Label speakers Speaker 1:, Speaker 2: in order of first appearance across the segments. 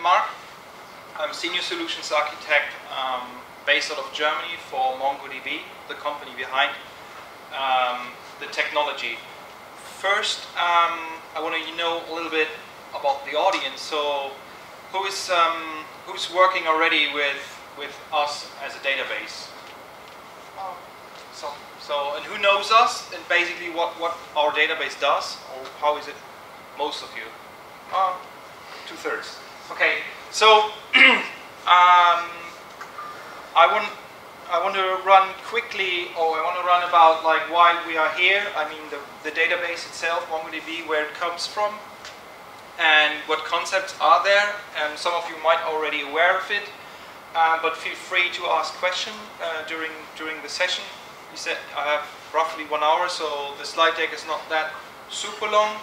Speaker 1: I'm Marc. I'm Senior Solutions Architect um, based out of Germany for MongoDB, the company behind um, the technology. First, um, I want to know a little bit about the audience. So, who is um, who's working already with with us as a database? Oh, so, so, and who knows us and basically what what our database does, or how is it? Most of you. Uh, two thirds. Okay, so um, I want I want to run quickly, or I want to run about like why we are here. I mean the, the database itself, MongoDB, where it comes from, and what concepts are there. And some of you might already aware of it, uh, but feel free to ask questions uh, during during the session. You said I have roughly one hour, so the slide deck is not that super long.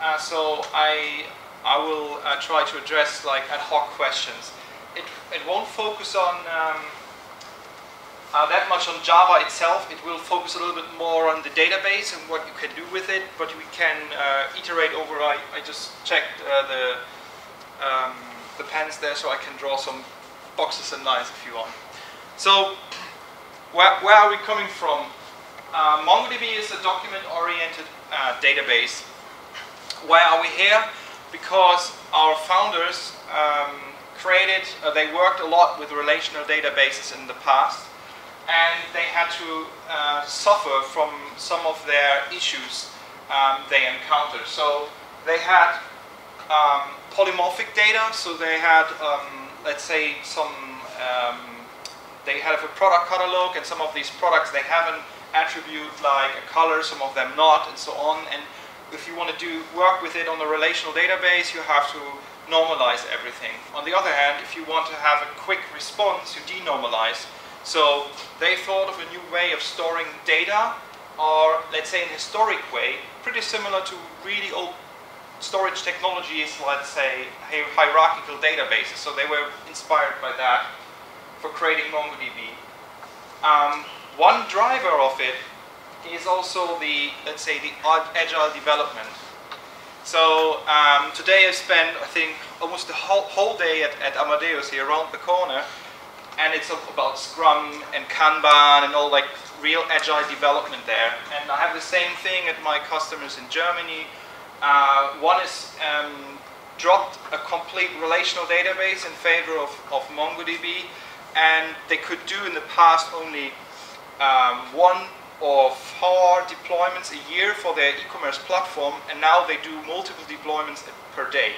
Speaker 1: Uh, so I I will uh, try to address like ad hoc questions. It, it won't focus on um, uh, that much on Java itself. It will focus a little bit more on the database and what you can do with it, but we can uh, iterate over. I, I just checked uh, the, um, the pens there so I can draw some boxes and lines if you want. So where, where are we coming from? Uh, MongoDB is a document-oriented uh, database. Why are we here? Because our founders um, created, uh, they worked a lot with relational databases in the past and they had to uh, suffer from some of their issues um, they encountered. So they had um, polymorphic data, so they had, um, let's say, some, um, they have a product catalog and some of these products they have an attribute like a color, some of them not, and so on. And if you want to do work with it on a relational database, you have to normalize everything. On the other hand, if you want to have a quick response, you denormalize. So they thought of a new way of storing data, or let's say an historic way, pretty similar to really old storage technologies, let's say hierarchical databases. So they were inspired by that for creating MongoDB. Um, one driver of it is also the, let's say, the agile development. So um, today I spent, I think, almost the whole, whole day at, at Amadeus here around the corner, and it's about Scrum and Kanban and all like real agile development there. And I have the same thing at my customers in Germany. Uh, one is um, dropped a complete relational database in favor of, of MongoDB, and they could do in the past only um, one or four deployments a year for their e-commerce platform, and now they do multiple deployments per day.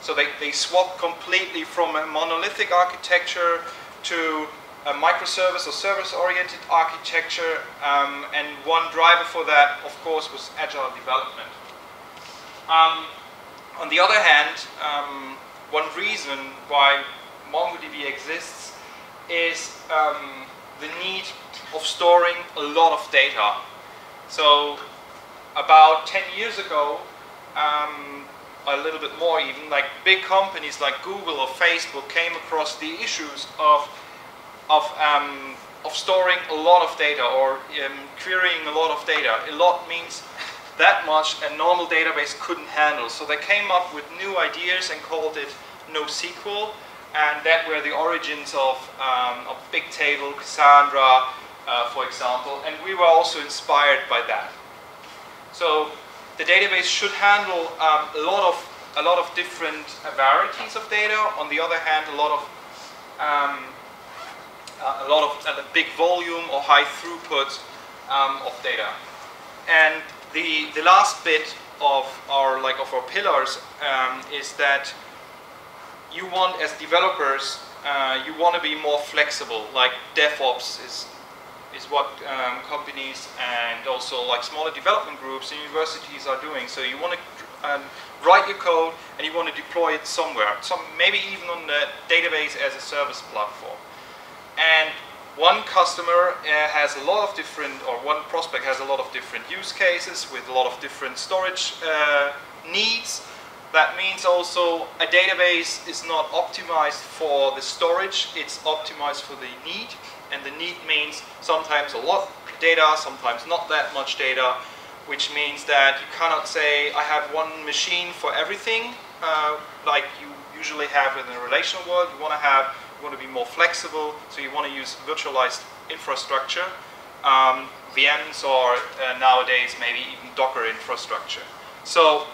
Speaker 1: So they, they swap completely from a monolithic architecture to a microservice or service-oriented architecture, um, and one driver for that, of course, was agile development. Um, on the other hand, um, one reason why MongoDB exists is um, the need of storing a lot of data. So about 10 years ago, um, a little bit more even, like big companies like Google or Facebook came across the issues of, of, um, of storing a lot of data or um, querying a lot of data. A lot means that much a normal database couldn't handle. So they came up with new ideas and called it NoSQL and that were the origins of, um, of Bigtable, Cassandra, uh, for example, and we were also inspired by that. So the database should handle um, a lot of a lot of different varieties of data. On the other hand, a lot of um, uh, a lot of uh, big volume or high throughput um, of data. And the the last bit of our like of our pillars um, is that you want as developers uh, you want to be more flexible. Like DevOps is is what um, companies and also like smaller development groups and universities are doing. So you want to um, write your code and you want to deploy it somewhere, some maybe even on the database as a service platform. And one customer uh, has a lot of different, or one prospect has a lot of different use cases with a lot of different storage uh, needs. That means also a database is not optimized for the storage, it's optimized for the need and the need means sometimes a lot of data, sometimes not that much data, which means that you cannot say I have one machine for everything, uh, like you usually have in a relational world. You want to have, you want to be more flexible, so you want to use virtualized infrastructure, um, VMs, or uh, nowadays maybe even Docker infrastructure. So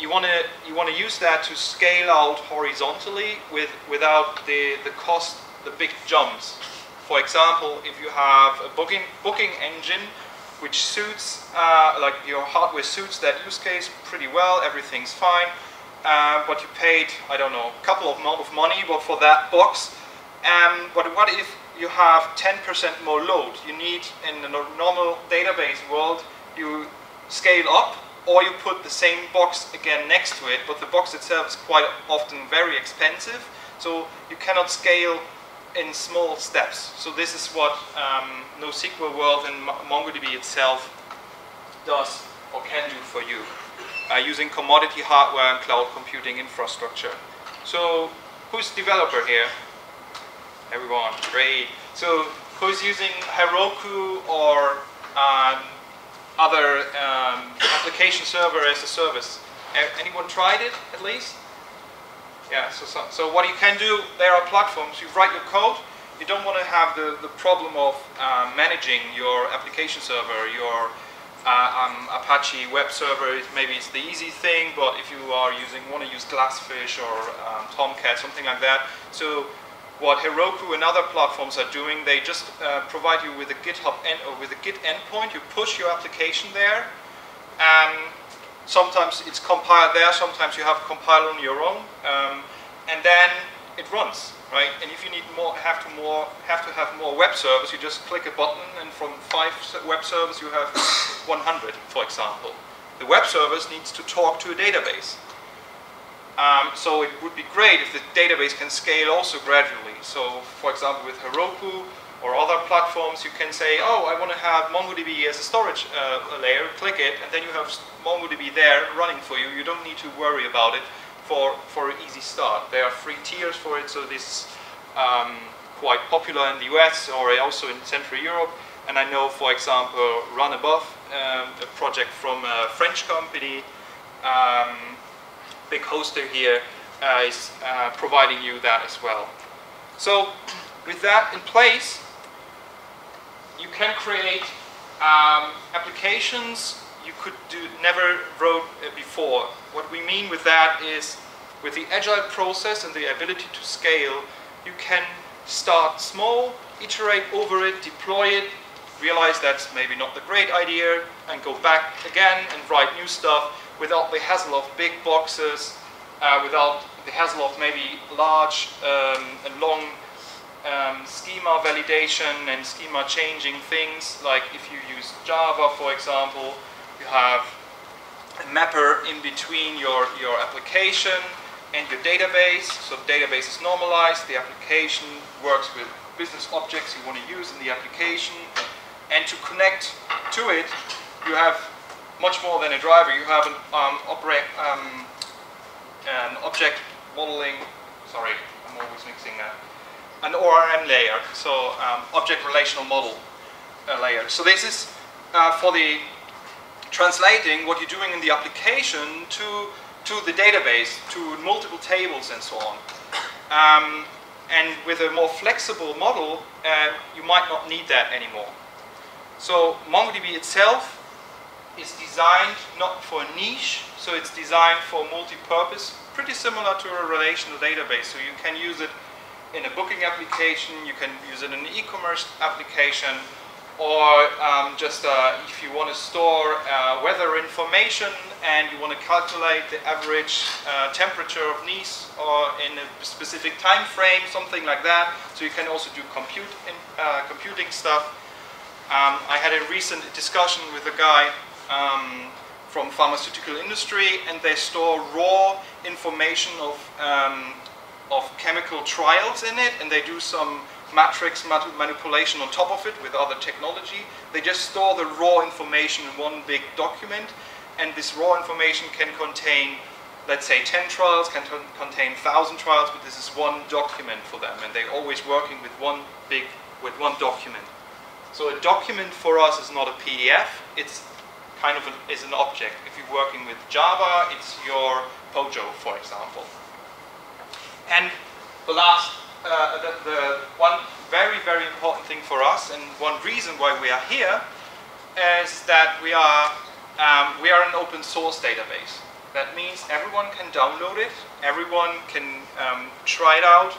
Speaker 1: you want to you want to use that to scale out horizontally with without the the cost the big jumps. For example, if you have a booking booking engine which suits uh, like your hardware suits that use case pretty well, everything's fine, uh, but you paid I don't know a couple of amount of money but for that box. Um, but what if you have 10% more load? You need in the normal database world you scale up or you put the same box again next to it, but the box itself is quite often very expensive, so you cannot scale in small steps. So this is what um, NoSQL World and MongoDB itself does or can do for you uh, using commodity hardware and cloud computing infrastructure. So who's developer here? Everyone, great. So who's using Heroku or um, other um, application server as a service. Anyone tried it at least? Yeah, so, so, so, what you can do, there are platforms, you write your code, you don't want to have the, the problem of uh, managing your application server, your uh, um, Apache web server, maybe it's the easy thing, but if you are using, want to use Glassfish or um, Tomcat, something like that, so what Heroku and other platforms are doing, they just uh, provide you with a GitHub end, or with a Git endpoint. You push your application there. Um, sometimes it's compiled there. Sometimes you have compiled on your own, um, and then it runs, right? And if you need more, have to more, have to have more web servers, you just click a button, and from five web servers you have 100, for example. The web servers needs to talk to a database. Um, so it would be great if the database can scale also gradually. So for example, with Heroku or other platforms, you can say, oh, I want to have MongoDB as a storage uh, layer, click it, and then you have MongoDB there running for you. You don't need to worry about it for, for an easy start. There are free tiers for it, so this is um, quite popular in the US or also in Central Europe. And I know, for example, Run um, a project from a French company, um, big hoster here uh, is uh, providing you that as well. So with that in place, you can create um, applications you could do never wrote uh, before. What we mean with that is with the agile process and the ability to scale, you can start small, iterate over it, deploy it, realize that's maybe not the great idea, and go back again and write new stuff without the hassle of big boxes, uh, without the hassle of maybe large um, and long um, schema validation and schema changing things. Like if you use Java, for example, you have a mapper in between your, your application and your database. So the database is normalized, the application works with business objects you want to use in the application. And to connect to it, you have much more than a driver. You have an um, operate, um, an object modeling. Sorry, I'm always mixing that. An ORM layer, so um, object relational model uh, layer. So this is uh, for the translating what you're doing in the application to to the database, to multiple tables and so on. Um, and with a more flexible model, uh, you might not need that anymore. So MongoDB itself is designed not for niche, so it's designed for multi-purpose, pretty similar to a relational database. So you can use it in a booking application, you can use it in an e-commerce application, or um, just uh, if you want to store uh, weather information and you want to calculate the average uh, temperature of Nice or in a specific time frame, something like that. So you can also do compute in, uh, computing stuff. Um, I had a recent discussion with a guy um, from pharmaceutical industry and they store raw information of, um, of chemical trials in it and they do some matrix manipulation on top of it with other technology. They just store the raw information in one big document and this raw information can contain let's say 10 trials, can contain 1,000 trials, but this is one document for them and they're always working with one big, with one document. So a document for us is not a PDF, it's kind of an, is an object. If you're working with Java, it's your Pojo, for example. and the last, uh, the, the one very, very important thing for us, and one reason why we are here, is that we are um, we are an open source database. That means everyone can download it, everyone can um, try it out,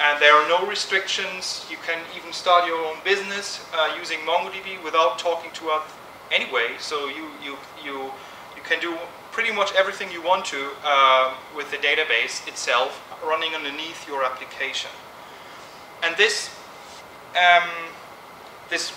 Speaker 1: and there are no restrictions. You can even start your own business uh, using MongoDB without talking to anyway. So you you you you can do pretty much everything you want to uh, with the database itself running underneath your application. And this um, this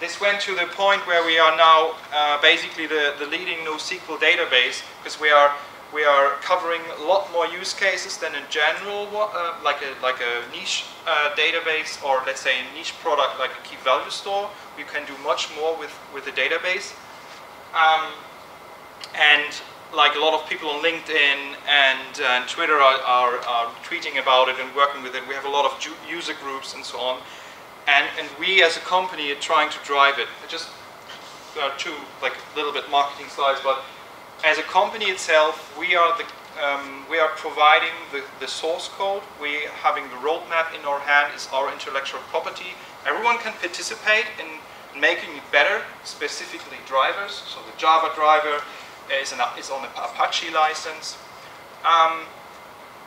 Speaker 1: this went to the point where we are now uh, basically the, the leading NoSQL database because we are we are covering a lot more use cases than in general, uh, like a like a niche uh, database or let's say a niche product like a key value store. We can do much more with with the database, um, and like a lot of people on LinkedIn and, and Twitter are, are, are, tweeting about it and working with it. We have a lot of user groups and so on. And, and we as a company are trying to drive it. Just uh, two like a little bit marketing slides, but as a company itself, we are the um, we are providing the, the source code. We having the roadmap in our hand is our intellectual property. Everyone can participate in making it better, specifically drivers. So the Java driver is, an, is on the Apache license. Um,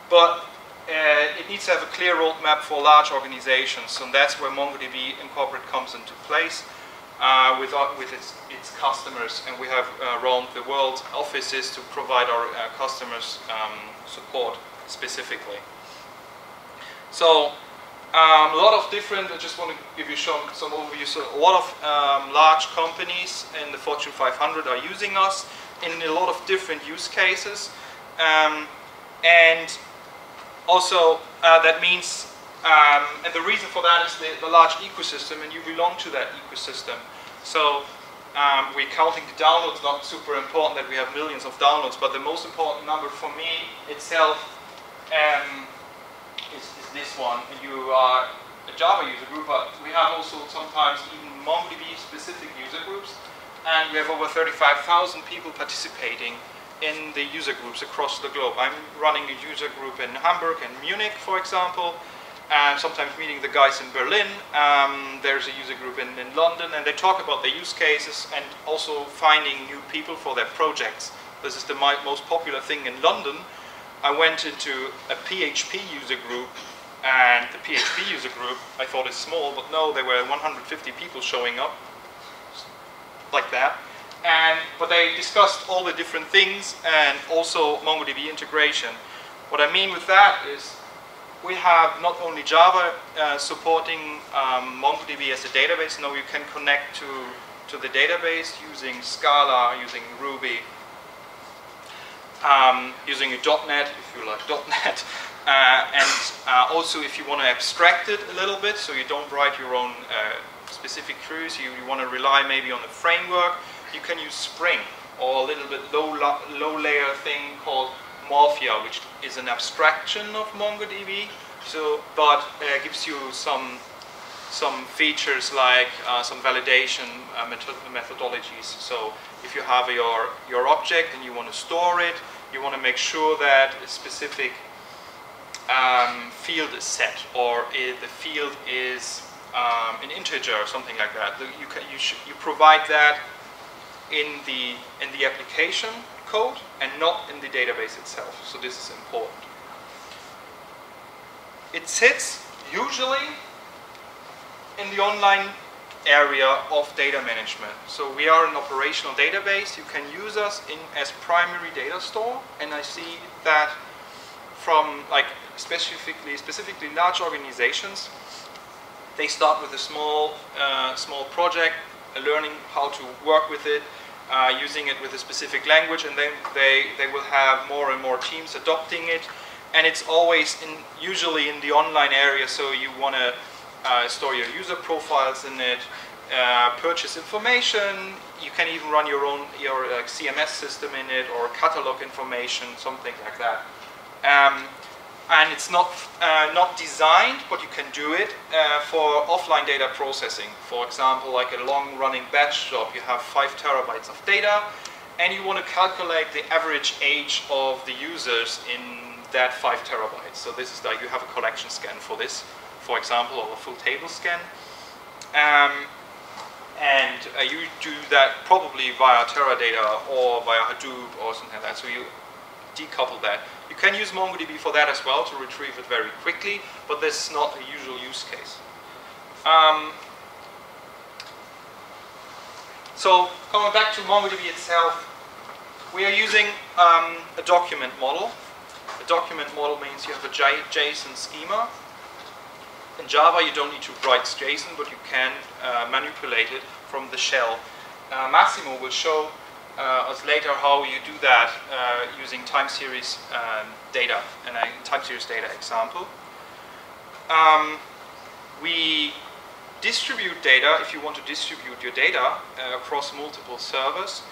Speaker 1: but uh, it needs to have a clear roadmap for large organizations, and that's where MongoDB Incorporate comes into place uh, with, uh, with its, its, customers. And we have uh, around the world offices to provide our uh, customers um, support specifically. So um, a lot of different, I just want to give you some, some overview. So a lot of um, large companies in the Fortune 500 are using us in a lot of different use cases. Um, and also, uh, that means, um, and the reason for that is the, the, large ecosystem, and you belong to that ecosystem. So um, we're counting the downloads, not super important that we have millions of downloads, but the most important number for me itself um, is, is, this one. You are a Java user group, but we have also sometimes even MongoDB specific user groups, and we have over 35,000 people participating in the user groups across the globe. I'm running a user group in Hamburg and Munich, for example, and sometimes meeting the guys in Berlin. Um, there's a user group in, in London, and they talk about their use cases and also finding new people for their projects. This is the most popular thing in London. I went into a PHP user group, and the PHP user group, I thought is small, but no, there were 150 people showing up, like that. And, but they discussed all the different things and also MongoDB integration. What I mean with that is we have not only Java uh, supporting um, MongoDB as a database, no, you can connect to, to the database using Scala, using Ruby, um, using a .NET, if you like .NET, uh, and uh, also if you want to abstract it a little bit, so you don't write your own uh, specific queries, you, you want to rely maybe on a framework, you can use Spring or a little bit low, low layer thing called Morphia, which is an abstraction of MongoDB, so, but uh, gives you some some features like uh, some validation uh, method methodologies. So if you have your, your object and you want to store it, you want to make sure that a specific um, field is set or the field is um, an integer or something like that. You, can, you, you provide that in the, in the application code and not in the database itself. So this is important. It sits usually in the online area of data management. So we are an operational database. You can use us in as primary data store. And I see that from like specifically specifically large organizations, they start with a small uh, small project learning how to work with it, uh, using it with a specific language, and then they, they will have more and more teams adopting it. And it's always in, usually in the online area, so you want to uh, store your user profiles in it, uh, purchase information. You can even run your own your CMS system in it or catalog information, something like that. Um, and it's not uh, not designed, but you can do it uh, for offline data processing. For example, like a long-running batch job, you have five terabytes of data, and you want to calculate the average age of the users in that five terabytes. So this is like you have a collection scan for this, for example, or a full table scan. Um, and uh, you do that probably via Teradata or via Hadoop or something like that. So you decouple that. You can use MongoDB for that as well to retrieve it very quickly, but this is not a usual use case. Um, so coming back to MongoDB itself, we are using um, a document model. A document model means you have a JSON schema. In Java, you don't need to write JSON, but you can uh, manipulate it from the shell. Uh, Massimo will show uh, us later how you do that uh, using time series um, data and a time series data example. Um, we distribute data if you want to distribute your data uh, across multiple servers.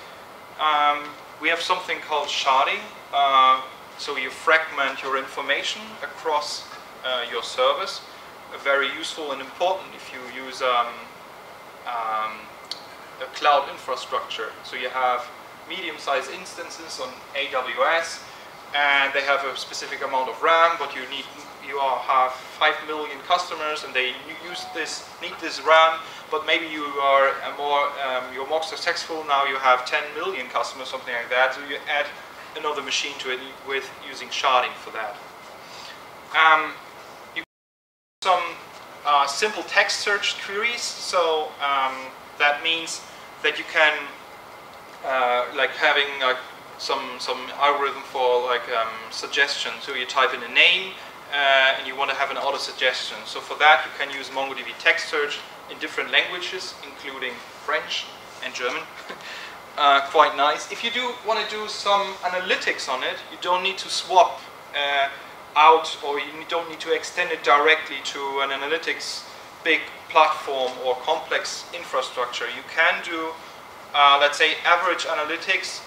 Speaker 1: Um, we have something called sharding. Uh, so you fragment your information across uh, your servers. very useful and important if you use um, um, a cloud infrastructure. So you have medium-sized instances on AWS, and they have a specific amount of RAM, but you need you have five million customers, and they use this need this RAM. But maybe you are more um, you're more successful now. You have 10 million customers, something like that. So you add another machine to it with using sharding for that. Um, you some uh, simple text search queries. So um, that means that you can uh, like having some some algorithm for like um, suggestion. So you type in a name uh, and you want to have an auto suggestion. So for that you can use MongoDB text search in different languages, including French and German. Uh, quite nice. If you do want to do some analytics on it, you don't need to swap uh, out or you don't need to extend it directly to an analytics big platform or complex infrastructure. You can do, uh, let's say, average analytics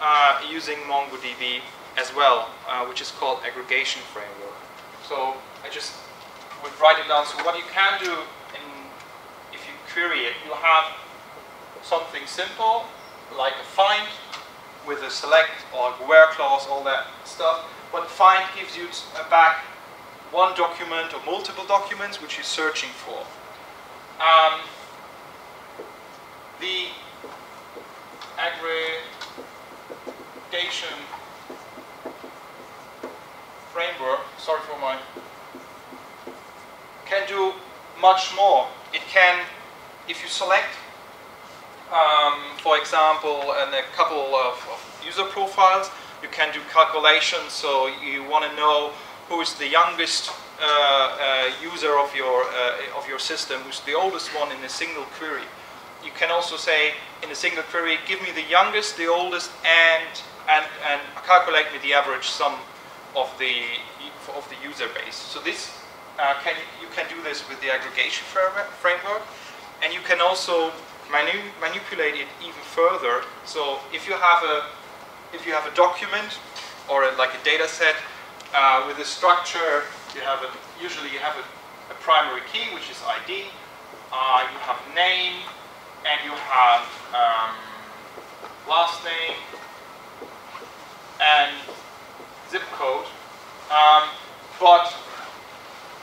Speaker 1: uh, using MongoDB as well, uh, which is called aggregation framework. So I just would write it down. So what you can do in, if you query it, you have something simple like a find with a select or a where clause, all that stuff. But find gives you a back one document or multiple documents which you're searching for. Um, the aggregation framework, sorry for my, can do much more. It can, if you select, um, for example, and a couple of, of user profiles, you can do calculations, so you want to know who is the youngest uh, uh, user of your, uh, of your system, who's the oldest one in a single query. You can also say in a single query, give me the youngest, the oldest, and, and, and calculate me the average sum of the, of the user base. So this, uh, can, you can do this with the aggregation framework, and you can also manu manipulate it even further. So if you have a, if you have a document or a, like a data set uh, with a structure, you have a, usually you have a, a primary key, which is ID, uh, you have name, and you have um, last name and zip code. Um, but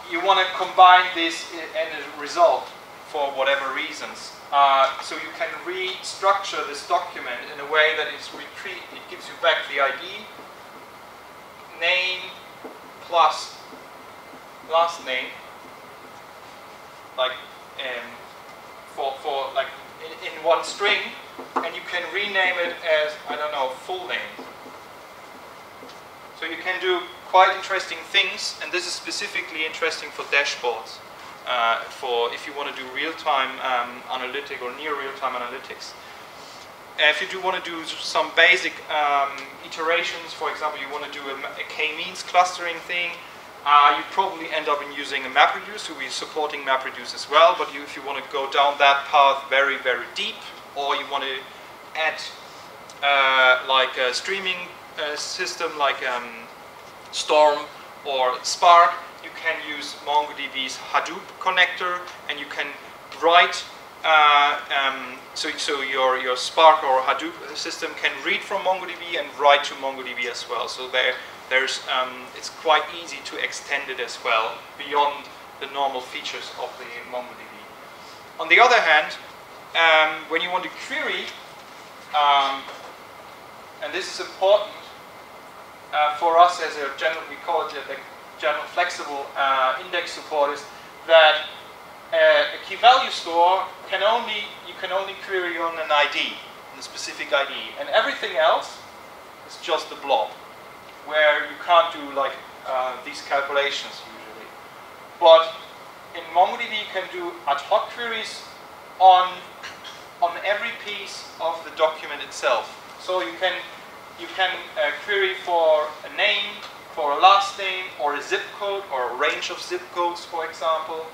Speaker 1: you want to combine this in a result for whatever reasons. Uh, so you can restructure this document in a way that retreat, it gives you back the ID, name plus last name, like um, for, for like in, in one string, and you can rename it as, I don't know, full name. So you can do quite interesting things, and this is specifically interesting for dashboards uh, for if you want to do real-time um, analytic or near real-time analytics. If you do want to do some basic um, iterations, for example, you want to do a, a k-means clustering thing, uh, you probably end up in using a MapReduce, so we're supporting MapReduce as well, but you, if you want to go down that path very, very deep, or you want to add uh, like a streaming uh, system like um, Storm or Spark, you can use MongoDB's Hadoop connector and you can write uh, um, so, so your, your Spark or Hadoop system can read from MongoDB and write to MongoDB as well. So there there's, um, it's quite easy to extend it as well beyond the normal features of the MongoDB. On the other hand, um, when you want to query, um, and this is important uh, for us as a general, we call it the general flexible uh, index support, is that uh, a key value store can only, you can only query on an ID, a specific ID, and everything else is just a blob where you can't do like uh, these calculations usually. But in MongoDB you can do ad hoc queries on, on every piece of the document itself. So you can, you can uh, query for a name, for a last name, or a zip code, or a range of zip codes, for example,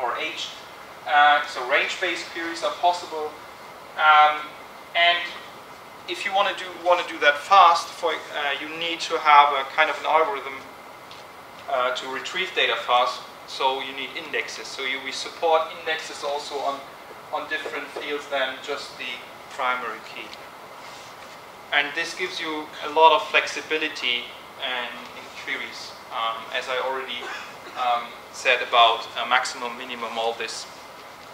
Speaker 1: or age. Uh, so range-based queries are possible. Um, and if you want to do want to do that fast, for, uh, you need to have a kind of an algorithm uh, to retrieve data fast. So you need indexes. So you, we support indexes also on on different fields than just the primary key. And this gives you a lot of flexibility and in queries, um, as I already um, said about a maximum, minimum, all these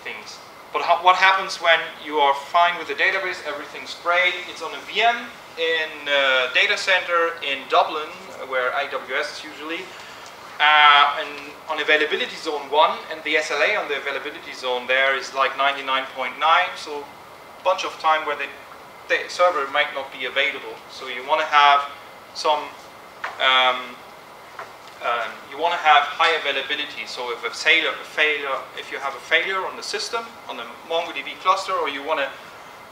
Speaker 1: things. But what happens when you are fine with the database, everything's great, it's on a VM in a data center in Dublin, where AWS is usually, uh, and on availability zone 1, and the SLA on the availability zone there is like 99.9, so a bunch of time where the, the server might not be available. So you want to have some um, um, you want to have high availability. So if a failure, a failure, if you have a failure on the system, on the MongoDB cluster, or you want to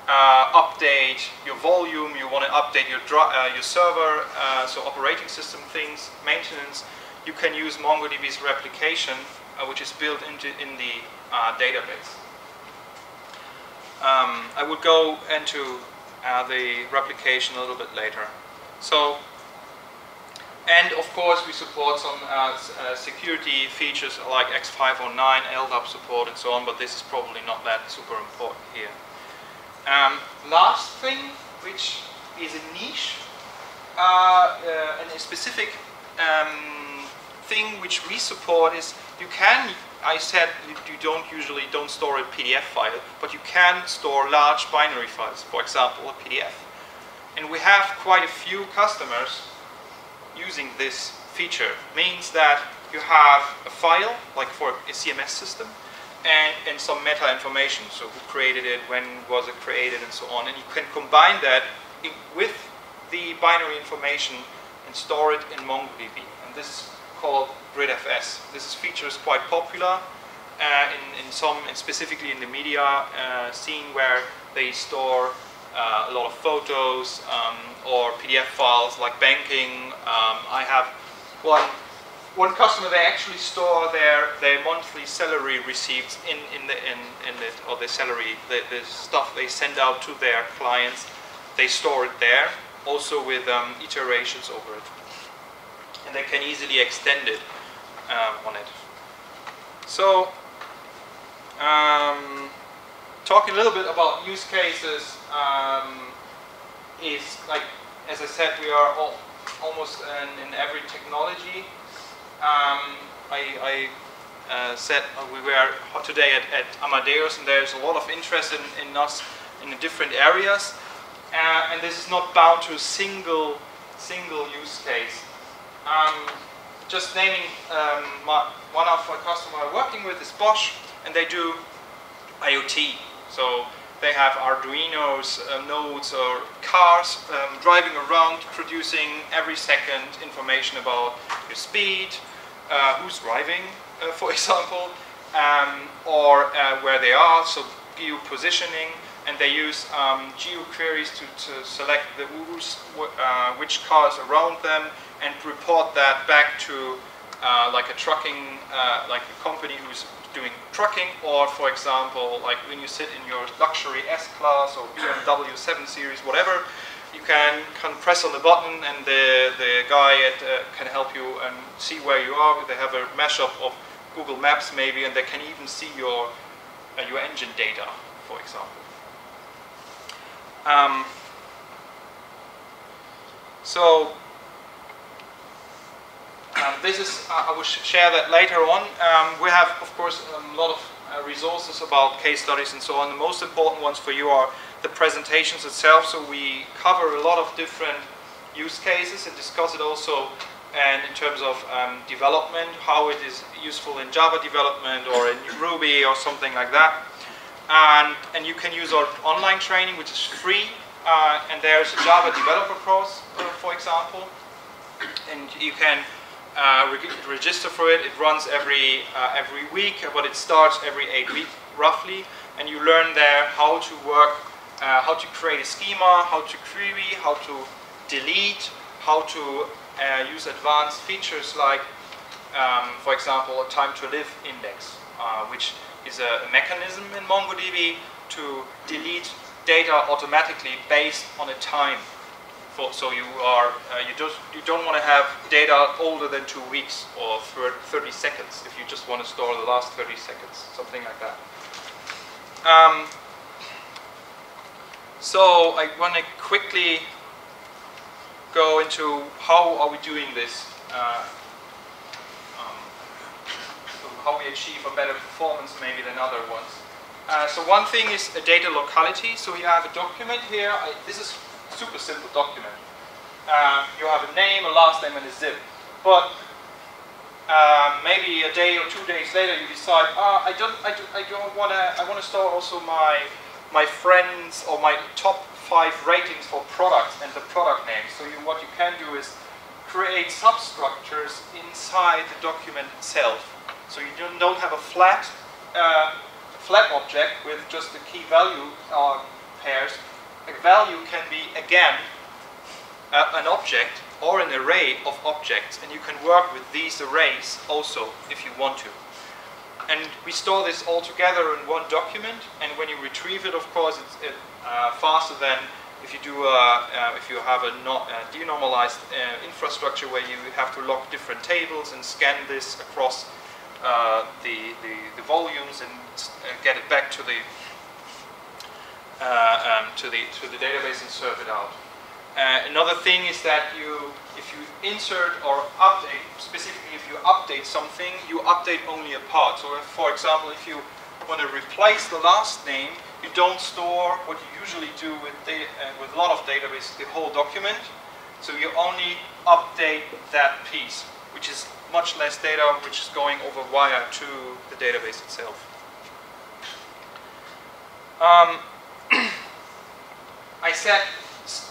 Speaker 1: uh, update your volume, you want to update your, uh, your server, uh, so operating system things, maintenance, you can use MongoDB's replication, uh, which is built into in the uh, database. Um, I will go into uh, the replication a little bit later. So and of course, we support some uh, uh, security features like X509, LDAP support, and so on, but this is probably not that super important here. Um, last thing, which is a niche, uh, uh, and a specific um, thing which we support is you can, I said you, you don't usually don't store a PDF file, but you can store large binary files, for example, a PDF. And we have quite a few customers using this feature means that you have a file, like for a CMS system, and, and some meta information, so who created it, when was it created, and so on. And you can combine that in, with the binary information and store it in MongoDB. And this is called GridFS. This feature is quite popular uh, in, in some, and specifically in the media uh, scene where they store uh, a lot of photos um, or PDF files like banking. Um, I have one one customer they actually store their their monthly salary receipts in in the in in it or the salary the, the stuff they send out to their clients. They store it there also with um, iterations over it, and they can easily extend it um, on it. So. Um, talking a little bit about use cases um, is like, as I said, we are all, almost in, in, every technology. Um, I, I uh, said uh, we were today at, at, Amadeus and there's a lot of interest in, in us in the different areas. Uh, and this is not bound to a single, single use case. Um, just naming um, my, one of my customers I'm working with is Bosch, and they do IoT so they have Arduino's uh, nodes or cars um, driving around producing every second information about your speed, uh, who's driving, uh, for example, um, or uh, where they are, so geo positioning, and they use um, geo queries to, to select the uh, which cars around them and report that back to uh, like a trucking, like a company who's doing trucking, or for example, like when you sit in your luxury S-Class or BMW 7 Series, whatever, you can, can press on the button and the, the guy at, uh, can help you and see where you are. They have a mashup of Google Maps maybe, and they can even see your, uh, your engine data, for example. Um, so um, this is, I will sh share that later on. Um, we have, of course, a lot of uh, resources about case studies and so on. The most important ones for you are the presentations itself. So we cover a lot of different use cases and discuss it also and in terms of um, development, how it is useful in Java development or in Ruby or something like that. And, and you can use our online training, which is free. Uh, and there's a Java developer course, uh, for example. And you can uh, re register for it. It runs every, uh, every week, but it starts every eight weeks, roughly. And you learn there how to work, uh, how to create a schema, how to query, how to delete, how to uh, use advanced features like, um, for example, a time to live index, uh, which is a, mechanism in MongoDB to delete data automatically based on a time. For, so you are uh, you just you don't want to have data older than two weeks or 30 seconds if you just want to store the last 30 seconds, something like that. Um, so I want to quickly go into how are we doing this, uh, um, so how we achieve a better performance maybe than other ones. Uh, so one thing is a data locality. So we have a document here. I, this is super simple document. Uh, you have a name, a last name, and a zip. But uh, maybe a day or two days later, you decide, ah, I don't, I, do, I don't want to. I want to store also my my friends or my top five ratings for products and the product name. So you, what you can do is create substructures inside the document itself. So you don't have a flat, uh, flat object with just the key value uh, pairs. A value can be, again, an object or an array of objects, and you can work with these arrays also if you want to. And we store this all together in one document, and when you retrieve it, of course, it's it, uh, faster than if you do uh, if you have a, not, denormalized uh, infrastructure where you have to lock different tables and scan this across uh, the, the, the, volumes and get it back to the um, to the to the database and serve it out. Uh, another thing is that you, if you insert or update, specifically if you update something, you update only a part. So if, for example, if you want to replace the last name, you don't store what you usually do with, uh, with a lot of databases, the whole document. So you only update that piece, which is much less data, which is going over wire to the database itself. Um, I said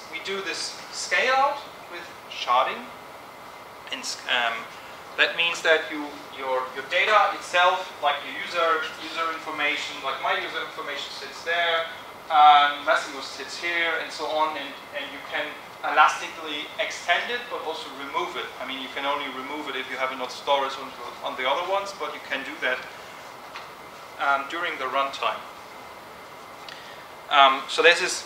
Speaker 1: we do this scale out with sharding. And um, that means that you your your data itself, like your user user information, like my user information sits there, um, Massimo sits here, and so on, and, and you can elastically extend it, but also remove it. I mean, you can only remove it if you have enough storage on, on the other ones, but you can do that um, during the runtime. Um, so this is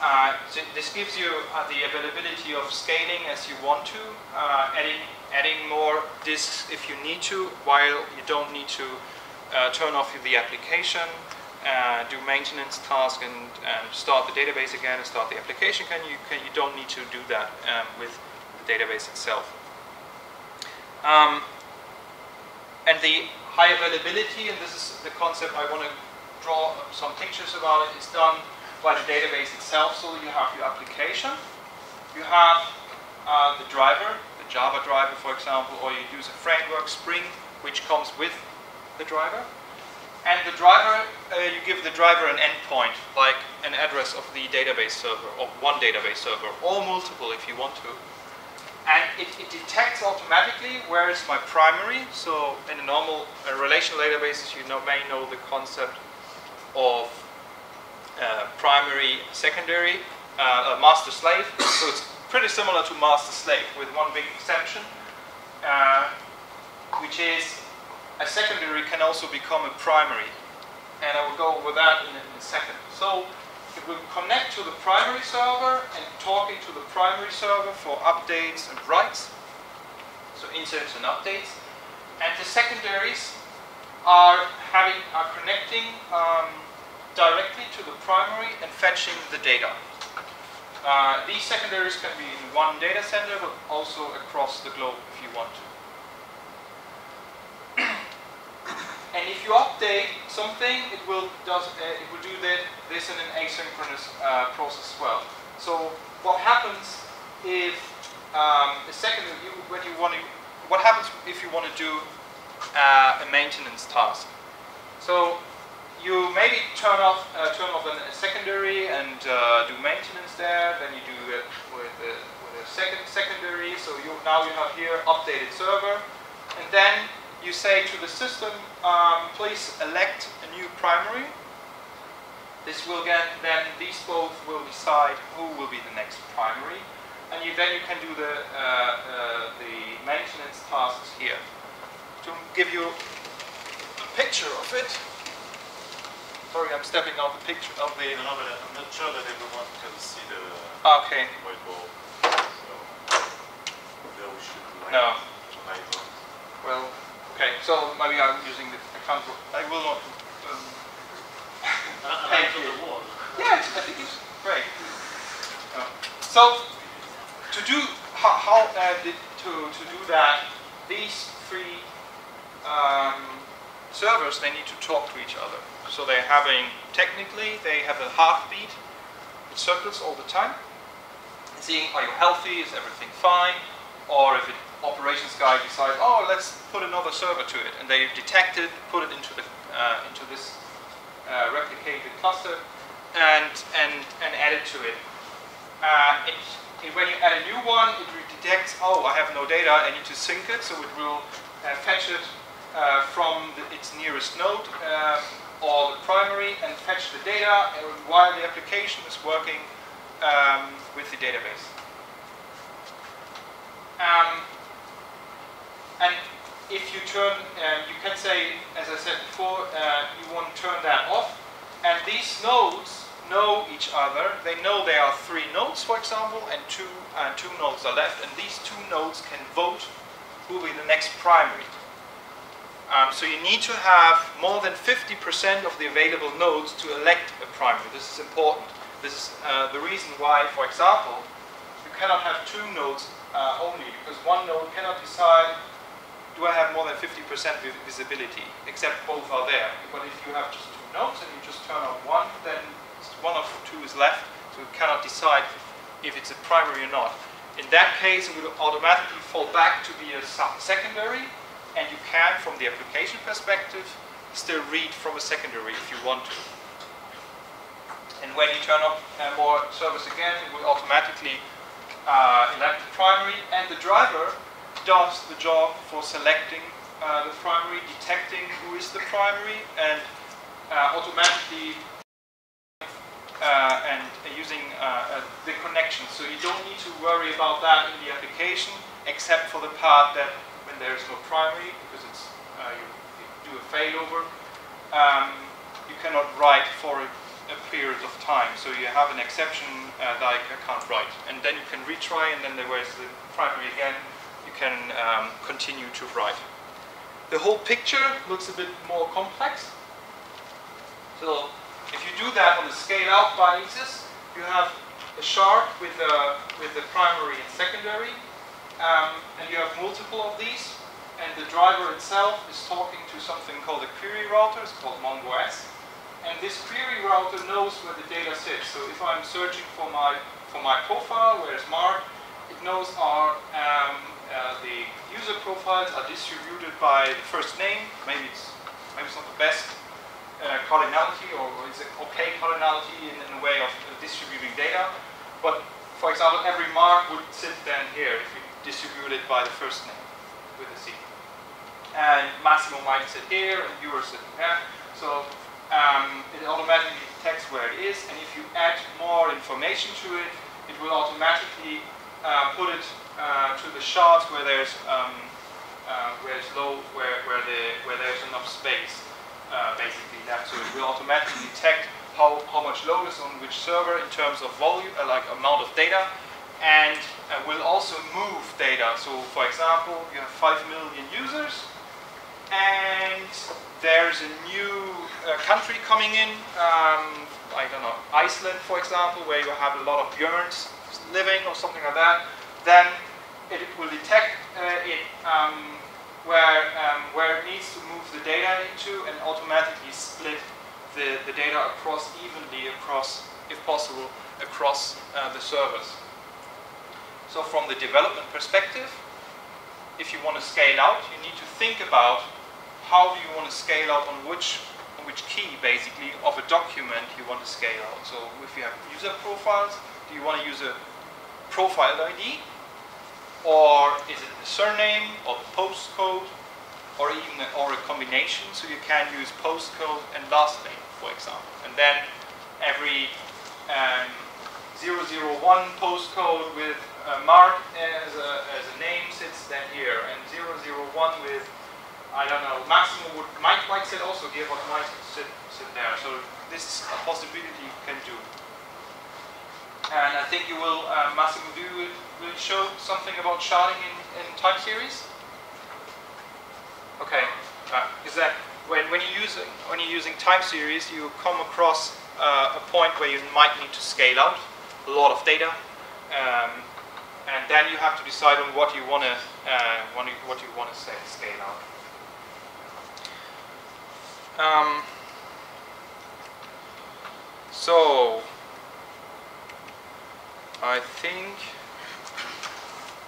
Speaker 1: uh, so this gives you uh, the availability of scaling as you want to, uh, adding, adding more disks if you need to, while you don't need to uh, turn off the application, uh, do maintenance tasks and, and, start the database again and start the application. Can you, can, you don't need to do that um, with the database itself. Um, and the high availability, and this is the concept I want to draw some pictures about it, is done by the database itself. So you have your application, you have uh, the driver, the Java driver, for example, or you use a framework, Spring, which comes with the driver. And the driver, uh, you give the driver an endpoint, like an address of the database server, or one database server, or multiple if you want to. And it, it detects automatically where is my primary. So in a normal uh, relational databases, you know, may know the concept of uh, primary, secondary, uh, master slave. So it's pretty similar to master slave with one big exception, uh, which is a secondary can also become a primary. And I will go over that in a, in a second. So it will connect to the primary server and talking to the primary server for updates and writes. So inserts and updates. And the secondaries are having are connecting um, directly to the primary and fetching the data. Uh, these secondaries can be in one data center, but also across the globe if you want to. and if you update something, it will, does, uh, it will do that, this in an asynchronous uh, process as well. So what happens if um, a secondary, you, when you want to, what happens if you want to do uh, a maintenance task? So you maybe turn off uh, turn off a secondary and uh, do maintenance there. Then you do it with a, with a second secondary. So you now you have here updated server, and then you say to the system, um, please elect a new primary. This will get, then these both will decide who will be the next primary. And you, then you can do the, uh, uh, the maintenance tasks here. To give you a picture of it, sorry I'm stepping out the picture of the...
Speaker 2: No, no, but I'm not sure that everyone can see the
Speaker 1: Okay,
Speaker 2: whiteboard. So, there we should like
Speaker 1: no,
Speaker 2: hide on.
Speaker 1: well, okay, so maybe I'm using the, I can't, I will not um, Thank you.
Speaker 2: the wall.
Speaker 1: Yeah, I think it's great. Uh, so, to do how, how uh, the, to to do that, these three um, servers they need to talk to each other. So they're having technically they have a heartbeat. It circles all the time, seeing are you healthy, is everything fine, or if it operations guy decides, oh, let's put another server to it, and they detect it, put it into the uh, into this uh, replicated cluster and, and, and add it to it. Uh, it, it- When you add a new one, it detects, oh, I have no data, I need to sync it, so it will uh, fetch it uh, from the, its nearest node um, or the primary and fetch the data while the application is working um, with the database. Um, and if you turn, uh, you can say, as I said before, uh, you want to turn that off. And these nodes know each other. They know there are three nodes, for example, and two and two nodes are left. And these two nodes can vote who will be the next primary. Um, so you need to have more than 50% of the available nodes to elect a primary. This is important. This is uh, the reason why, for example, you cannot have two nodes uh, only, because one node cannot decide do I have more than 50% vi- visibility, except both are there. But if you have just two nodes and you just turn on one, then one of two is left, so you cannot decide if it's a primary or not. In that case, it will automatically fall back to be a secondary, and you can, from the application perspective, still read from a secondary if you want to. And when you turn up uh, more service again, it will automatically uh, elect the primary, and the driver does the job for selecting uh, the primary, detecting who is the primary, and uh, automatically uh, and uh, using the connection. So you don't need to worry about that in the application, except for the part that when there is no primary, because it's uh, you, you do a failover, um, you cannot write for a, a period of time. So you have an exception uh, like I can't write, and then you can retry, and then there was the primary again. You can um, continue to write. The whole picture looks a bit more complex. So if you do that on the scale out basis, you have a shard with a, with the primary and secondary, um, and you have multiple of these, and the driver itself is talking to something called a query router, it's called MongoS, and this query router knows where the data sits. So if I'm searching for my, for my profile, where's Marc, it knows our, um, uh, the user profiles are distributed by the first name, maybe it's, maybe it's not the best, uh, cardinality or it's it okay cardinality in, in a way of uh, distributing data. But for example, every mark would sit then here if you distribute it by the first name with a C. And Massimo might sit here and you are sitting here. So um, it automatically detects where it is and if you add more information to it, it will automatically uh, put it uh, to the shards where there's um, uh, where it's low, where, where, the, where there's enough space uh, basically left. So it will automatically detect how, how much load is on which server in terms of volume, uh, like amount of data, and uh, will also move data. So for example, you have 5 million users, and there's a new uh, country coming in, um, I don't know, Iceland for example, where you have a lot of Björns living or something like that, then it will detect uh, it um, where, um, where it needs to move the data into and automatically split the, the data across evenly across, if possible, across uh, the servers. So from the development perspective, if you want to scale out, you need to think about how do you want to scale out on which on which key basically of a document you want to scale out. So if you have user profiles, do you want to use a profile ID or is it the surname or the postcode or even a, or a combination? So you can use postcode and last name for example. And then every um, 001 postcode with uh, Mark as a, as a name sits then here and 001 with I don't know Massimo would might might sit also but might sit sit there. So this is a possibility you can do. And I think you will, uh, Massimo, do you will show something about sharding in, in time series? Okay, uh, is that when, when you're using when you're using time series, you come across uh, a point where you might need to scale out a lot of data, um, and then you have to decide on what you want to uh, what you, want to scale out. Um, so I think,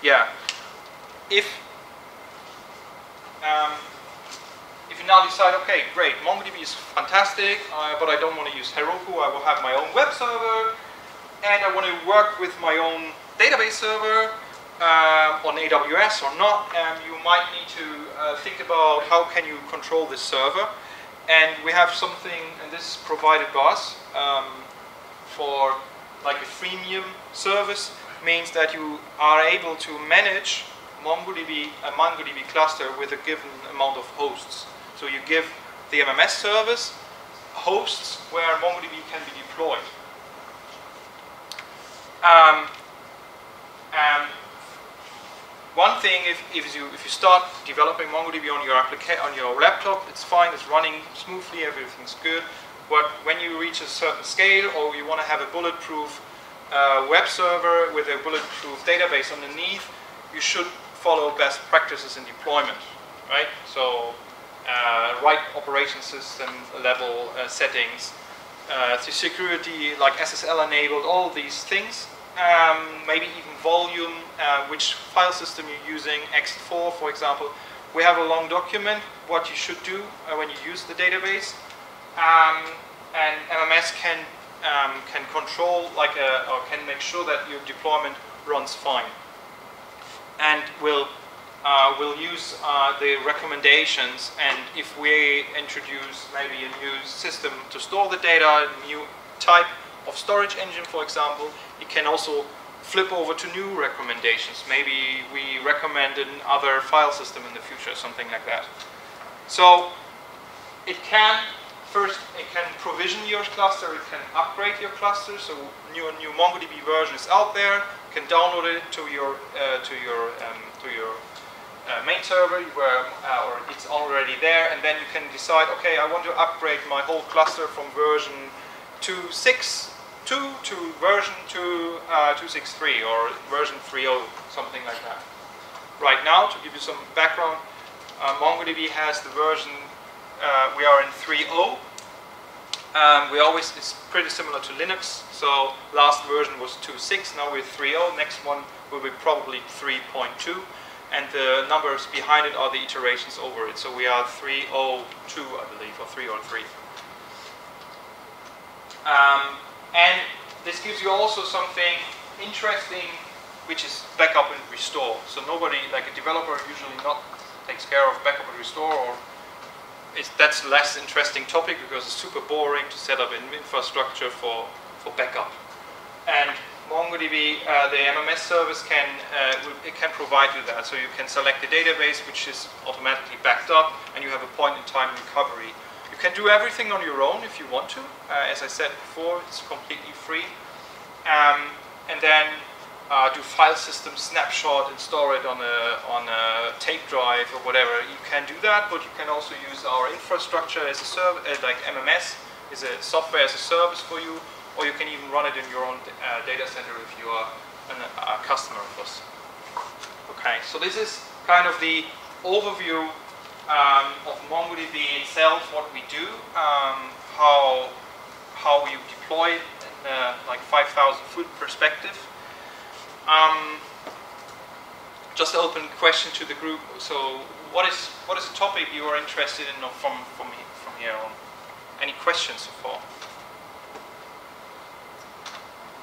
Speaker 1: yeah, if um, if you now decide, okay, great, MongoDB is fantastic, uh, but I don't want to use Heroku, I will have my own web server, and I want to work with my own database server uh, on AWS or not, you might need to uh, think about how can you control this server. And we have something, and this is provided by us, um, for like a freemium service means that you are able to manage MongoDB, a MongoDB cluster with a given amount of hosts. So you give the MMS service hosts where MongoDB can be deployed. Um, and one thing, if, if, you, if you start developing MongoDB on your, on your laptop, it's fine, it's running smoothly, everything's good. But when you reach a certain scale or you want to have a bulletproof uh, web server with a bulletproof database underneath, you should follow best practices in deployment, right? So uh, right operation system level uh, settings, uh, security like SSL enabled, all these things. Um, maybe even volume, uh, which file system you're using, ext4 for example. We have a long document, what you should do uh, when you use the database. Um, and MMS can um, can control like a, or can make sure that your deployment runs fine, and will uh, will use uh, the recommendations. And if we introduce maybe a new system to store the data, new type of storage engine, for example, it can also flip over to new recommendations. Maybe we recommend another file system in the future, something like that. So it can first it can provision your cluster, it can upgrade your cluster. So new new MongoDB version is out there. You can download it to your uh, to your um, to your uh, main server where uh, or it's already there, and then you can decide, okay, I want to upgrade my whole cluster from version 2.6.2 to version 2, uh, 2.6.3 or version 3.0, something like that. Right now, to give you some background, uh, MongoDB has the version uh, we are in 3.0. Um, we always, it's pretty similar to Linux. So last version was 2.6, now we're 3.0. Next one will be probably 3.2. And the numbers behind it are the iterations over it. So we are 3.02, I believe, or 3.03. Um, and this gives you also something interesting, which is backup and restore. So nobody, like a developer, usually not takes care of backup and restore or it's, that's less interesting topic because it's super boring to set up an infrastructure for, for backup. And MongoDB, uh, the MMS service can uh, it can provide you that. So you can select the database which is automatically backed up, and you have a point-in-time recovery. Can do everything on your own if you want to. Uh, as I said before, it's completely free. Um, and then uh, do file system snapshot and store it on a, on a tape drive or whatever, you can do that, but you can also use our infrastructure as a service, uh, like MMS is a software as a service for you, or you can even run it in your own uh, data center if you are an, a customer of us. Okay, so this is kind of the overview um, of MongoDB itself, what we do, um, how how you deploy it in a, like 5,000 foot perspective. Um, just open question to the group. So, what is what is the topic you are interested in from from from here on? Any questions so far?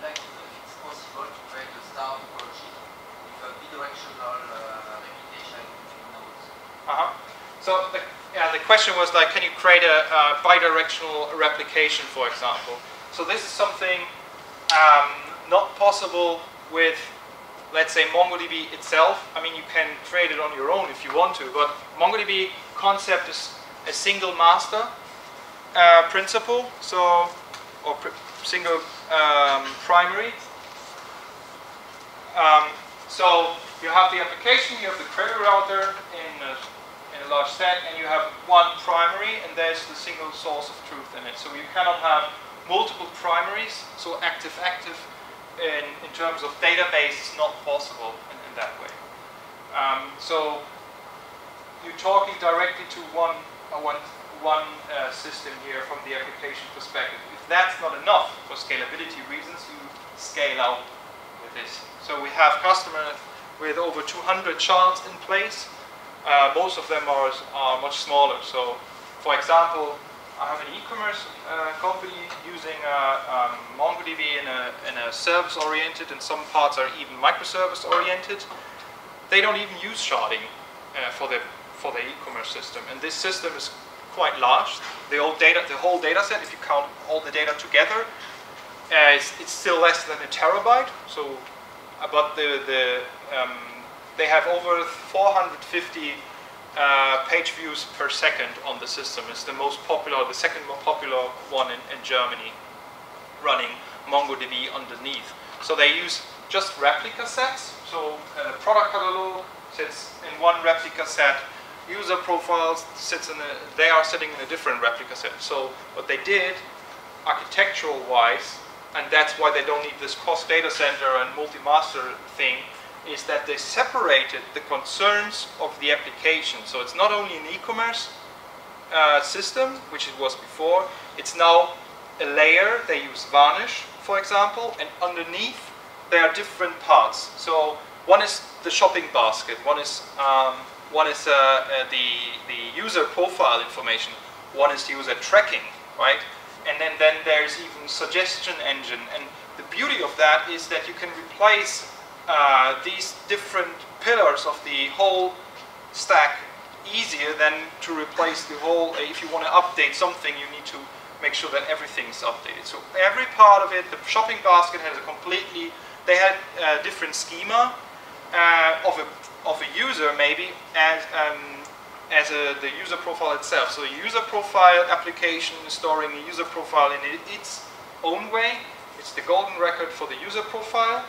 Speaker 3: like if it's possible to create a star topology with a bidirectional uh, replication between nodes.
Speaker 1: Uh-huh. So the, yeah, the question was like, can you create a, a bidirectional replication, for example? So this is something um, not possible with, let's say, MongoDB itself. I mean, you can create it on your own if you want to, but MongoDB concept is a single master uh, principle, so or pr single um, primary. Um, so you have the application, you have the query router in a, in a large set, and you have one primary, and there's the single source of truth in it. So you cannot have multiple primaries, so active-active in, in terms of database is not possible in, in that way. Um, so you're talking directly to one, uh, one, one uh, system here from the application perspective. If that's not enough for scalability reasons, you scale out with this. So we have customers with over 200 shards in place. Uh, most of them are, are much smaller. So, for example, I have an e-commerce uh, company using uh, um, MongoDB in a, in a service-oriented, and some parts are even microservice-oriented. They don't even use sharding uh, for the for the e-commerce system, and this system is quite large. The whole data, the whole data set, if you count all the data together, uh, it's, it's, still less than a terabyte. So, but the the um, they have over 450 uh, page views per second on the system. It's the most popular, the second most popular one in, in Germany, running MongoDB underneath. So they use just replica sets. So a product catalog sits in one replica set. User profiles sits in a, they are sitting in a different replica set. So what they did, architectural wise, and that's why they don't need this cross data center and multi-master thing, is that they separated the concerns of the application. So it's not only an e-commerce uh, system, which it was before, it's now a layer. They use Varnish, for example, and underneath there are different parts. So one is the shopping basket, one is um, one is uh, uh, the the user profile information, one is the user tracking, right? And then then there's even suggestion engine. And the beauty of that is that you can replace uh, these different pillars of the whole stack easier than to replace the whole, uh, if you want to update something, you need to make sure that everything is updated. So every part of it, the shopping basket has a completely, they had a different schema uh, of, a, of a user maybe as, um, as a, the user profile itself. So user profile application storing a user profile in its own way. It's the golden record for the user profile.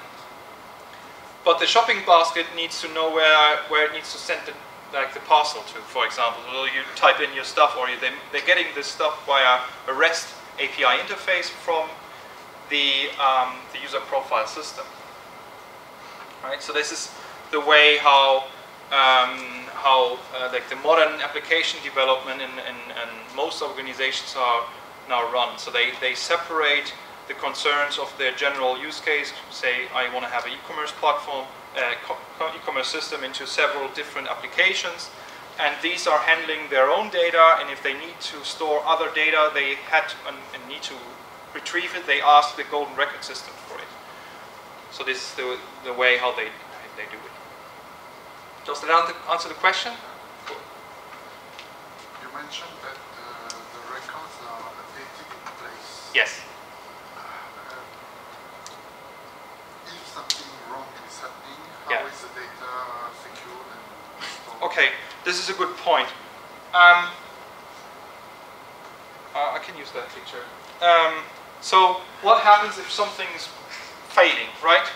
Speaker 1: But the shopping basket needs to know where, where it needs to send the, like the parcel to, for example. So you type in your stuff or they, they're getting this stuff via a REST API interface from the, um, the user profile system. Right, so this is the way how um, how uh, like the modern application development in, in, in, most organizations are now run. So they, they separate the concerns of their general use case, say I want to have an e-commerce platform, uh, e-commerce system into several different applications, and these are handling their own data, and if they need to store other data, they had to, and, and need to retrieve it, they ask the golden record system for it. So this is the, the way how they, they do it. Does that answer the question?
Speaker 4: You mentioned that uh, the records are updated in place.
Speaker 1: Yes.
Speaker 4: How is the data secured and stored?
Speaker 1: Okay, this is a good point. Um, uh, I can use that picture. Um, so what happens if something's failing, right?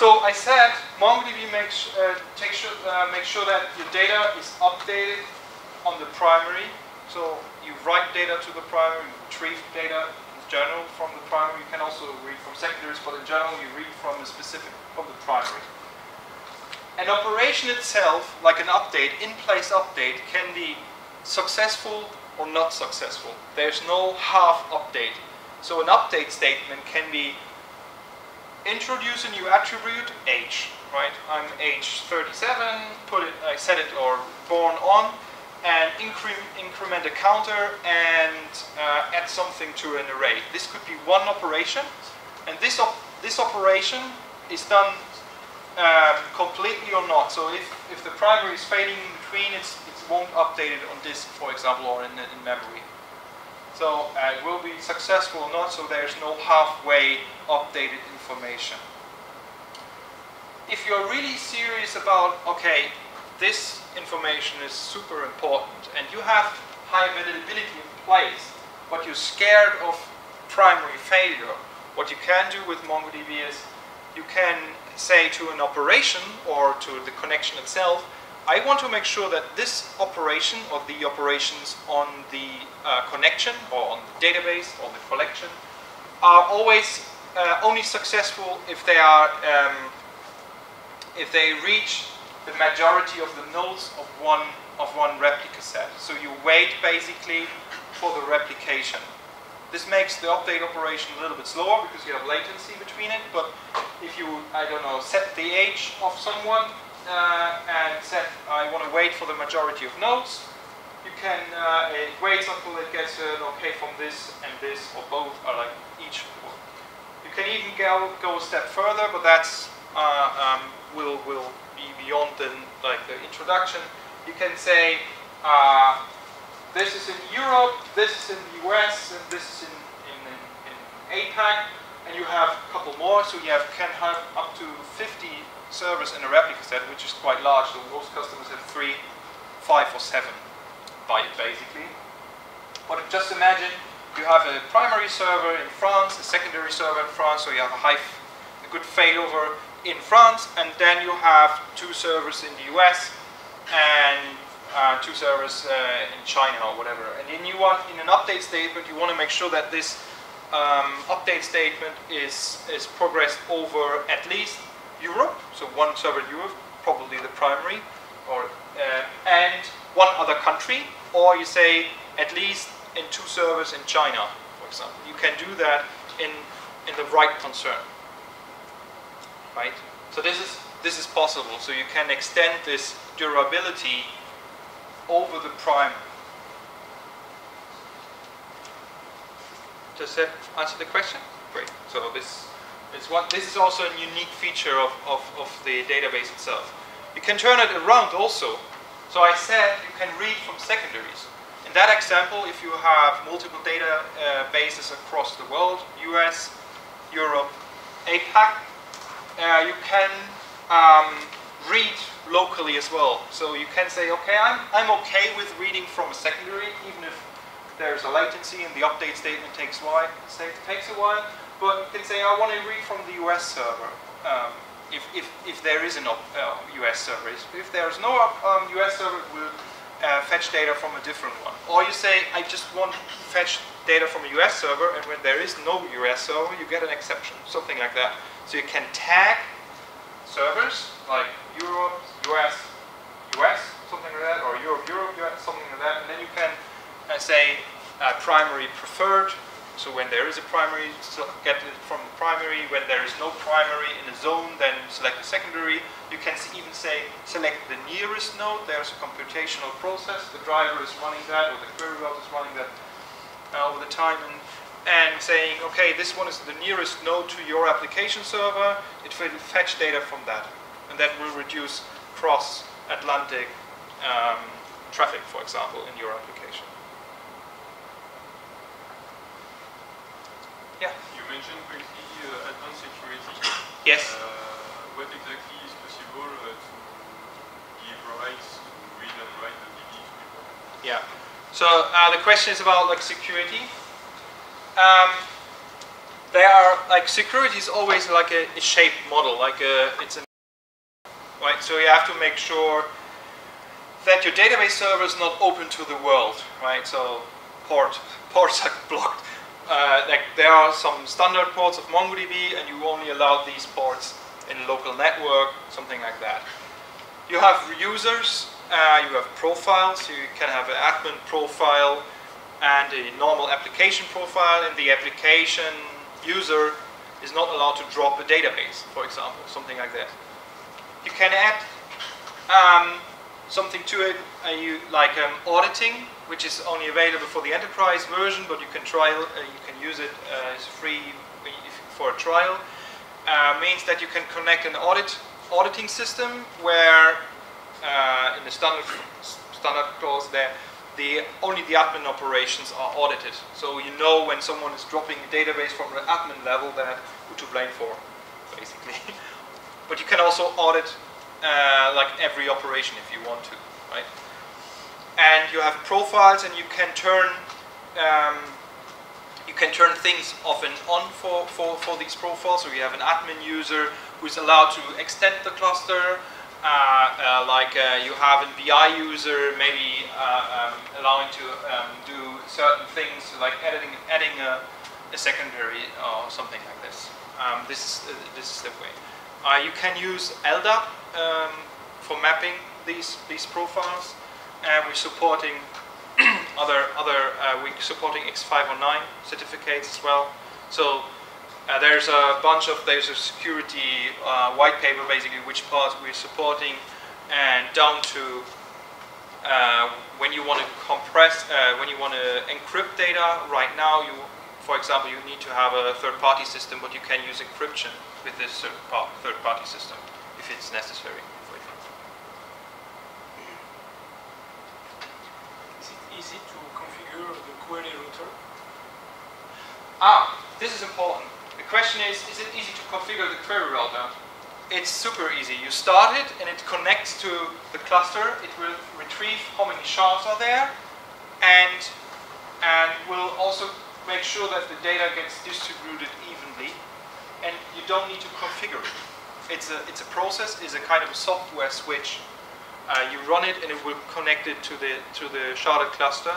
Speaker 1: So I said MongoDB makes uh, sure, uh, make sure that your data is updated on the primary. So you write data to the primary, you retrieve data in general from the primary. You can also read from secondaries, but in general you read from a specific from the primary. An operation itself, like an update, in-place update, can be successful or not successful. There's no half update. So an update statement can be introduce a new attribute, age, right? I'm age 37, put it, I set it or born on, and incre increment a counter and uh, add something to an array. This could be one operation, and this, op this operation is done um, completely or not. So if, if the primary is fading in between, it's, it won't update it on disk, for example, or in, in memory. So uh, it will be successful or not, so there's no halfway updated information. If you're really serious about, okay, this information is super important and you have high availability in place, but you're scared of primary failure, what you can do with MongoDB is you can say to an operation or to the connection itself, I want to make sure that this operation or the operations on the uh, connection or on the database or the collection are always uh, only successful if they are um, if they reach the majority of the nodes of one of one replica set. So you wait basically for the replication. This makes the update operation a little bit slower because you have latency between it, but if you, I don't know, set the age of someone uh, and set, I want to wait for the majority of nodes, you can, uh, it until it gets an okay from this and this, or both are like each. You can even go, go a step further, but that's uh, um, will, will be beyond the, like the introduction. You can say, uh, this is in Europe, this is in the US, and this is in, in, in, APAC, and you have a couple more, so you have, can have up to 50 servers in a replica set, which is quite large. So most customers have three, five, or seven byte basically. But just imagine you have a primary server in France, a secondary server in France, so you have a high, a good failover in France, and then you have two servers in the US and uh, two servers uh, in China or whatever. And then you want, in an update statement, you want to make sure that this um, update statement is, is progressed over at least Europe, so one server in Europe, probably the primary, or uh, and one other country, or you say at least in two servers in China, for example. You can do that in, in the write concern, right? So this is, this is possible, so you can extend this durability over the prime. Does that answer the question? Great. So this is what this is also a unique feature of, of, of the database itself. You can turn it around also. So I said you can read from secondaries. In that example, if you have multiple data uh, bases across the world, US, Europe, APAC, uh, you can um, read locally as well. So you can say, okay, I'm, I'm okay with reading from a secondary, even if there's a latency and the update statement takes, takes a while. But you can say, I want to read from the US server, um, if, if, if there is an uh, US server. If there's no um, US server, we'll uh, fetch data from a different one. Or you say, I just want to fetch data from a US server, and when there is no US server, you get an exception, something like that. So you can tag servers, like Europe, US, US, something like that, or Europe, Europe, US, something like that, and then you can uh, say uh, primary preferred, so when there is a primary, get it from the primary. When there is no primary in a zone, then select the secondary. You can even say, select the nearest node. There's a computational process. The driver is running that, or the query route is running that uh, over the time. And, and saying, okay, this one is the nearest node to your application server. It will fetch data from that. And that will reduce cross-Atlantic um, traffic, for example, in your application. Yeah.
Speaker 2: You mentioned briefly uh, advanced security.
Speaker 1: Yes.
Speaker 2: Uh, what exactly is possible uh, to give rights to read and write the DB to people?
Speaker 1: Yeah. So uh, the question is about like security. Um, there are like security is always like a, a shaped model, like a, it's a right. So you have to make sure that your database server is not open to the world, right? So port ports are blocked uh, like there are some standard ports of MongoDB and you only allow these ports in local network, something like that. You have users, uh, you have profiles, you can have an admin profile and a normal application profile, and the application user is not allowed to drop a database, for example, something like that. You can add um, something to it, uh, you, like um, auditing, which is only available for the enterprise version, but you can trial, uh, you can use it uh, as free for a trial. Uh, means that you can connect an audit auditing system where uh, in the standard standard clause there the only the admin operations are audited. So you know when someone is dropping a database from the admin level that who to blame for, basically. but you can also audit uh, like every operation if you want to, right? And you have profiles, and you can turn um, you can turn things off and on for, for, for these profiles. So you have an admin user who's allowed to extend the cluster. Uh, uh, like uh, you have a BI user maybe uh, um, allowing to um, do certain things like editing, adding a, a secondary or something like this. Um, this, is, uh, this is the way. Uh, you can use LDAP um, for mapping these, these profiles. And we're supporting other, other we're supporting X509 certificates as well. So uh, there's a bunch of there's a security uh, white paper basically which parts we're supporting and down to uh, when you want to compress when you want to encrypt data right now you for example, you need to have a third-party system, but you can use encryption with this third-party system if it's necessary.
Speaker 5: Is it easy to configure the query router?
Speaker 1: Ah, this is important. The question is, is it easy to configure the query router? It's super easy. You start it and it connects to the cluster. It will retrieve how many shards are there and, and will also make sure that the data gets distributed evenly, and you don't need to configure it. It's a, it's a process, it's a kind of a software switch. Uh, you run it and it will connect it to the, to the sharded cluster,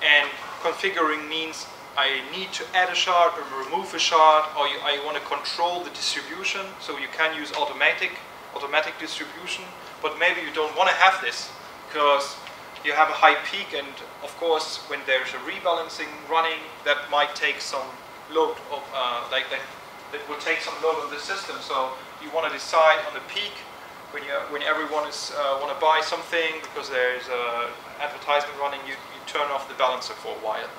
Speaker 1: and configuring means I need to add a shard or remove a shard, or you, I want to control the distribution, so you can use automatic, automatic distribution, but maybe you don't want to have this, because you have a high peak and of course when there's a rebalancing running that might take some load of uh, like that that will take some load on the system. So you want to decide on the peak when you when everyone is uh, want to buy something because there's a advertisement running you, you turn off the balancer for a while.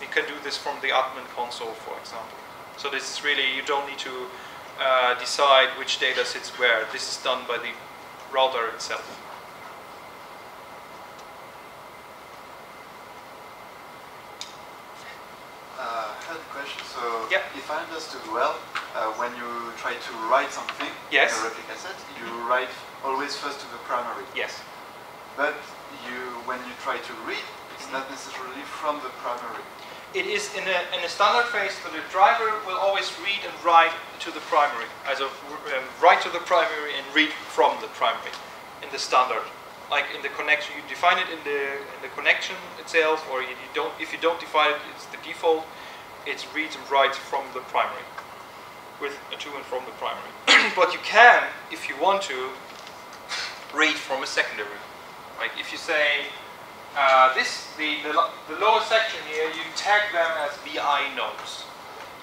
Speaker 1: You can do this from the admin console for example. So this is really you don't need to uh, decide which data sits where. This is done by the router itself
Speaker 6: Uh, So,
Speaker 1: yeah.
Speaker 6: if I understood well, uh, when you try to write something
Speaker 1: yes.
Speaker 6: in a replica set, you write always first to the primary.
Speaker 1: Yes.
Speaker 6: But you, when you try to read, it's not necessarily from the primary.
Speaker 1: It is in a, in a standard phase, so the driver will always read and write to the primary, as a um, write to the primary and read from the primary in the standard like in the connection, you define it in the in the connection itself, or you, you don't. If you don't define it, it's the default. It reads and writes from the primary, with a to and from the primary. but you can, if you want to, read from a secondary. Like if you say uh, this, the, the the lower section here, you tag them as BI nodes.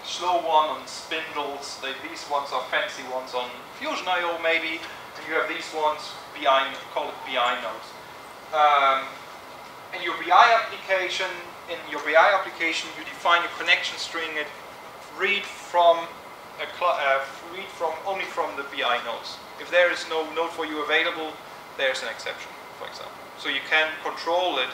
Speaker 1: Slow one on spindles. They, these ones are fancy ones on Fusion IO maybe, and you have these ones BI, call it BI nodes. Um, in your BI application, in your BI application, you define a connection string. It read from a uh, read from only from the BI nodes. If there is no node for you available, there's an exception, for example. So you can control it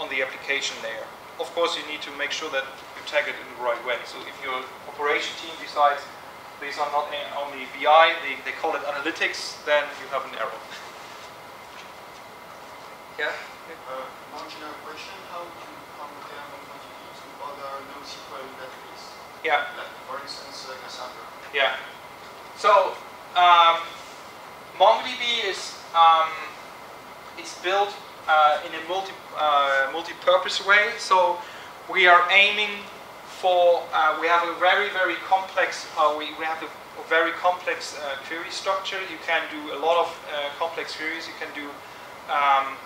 Speaker 1: on the application layer. Of course, you need to make sure that you tag it in the right way. So if your operation team decides these are not only BI, they, they call it analytics, then you have an error.
Speaker 4: yeah? Uh, question, how do you compare MongoDB other NoSQL databases?
Speaker 1: Yeah.
Speaker 4: Like, for instance, uh, Cassandra.
Speaker 1: Yeah. So, um, MongoDB is um, is built uh, in a multi uh, multi-purpose way. So we are aiming for uh, we have a very very complex uh, we, we have a, very complex uh, query structure you can do a lot of complex queries you can do um,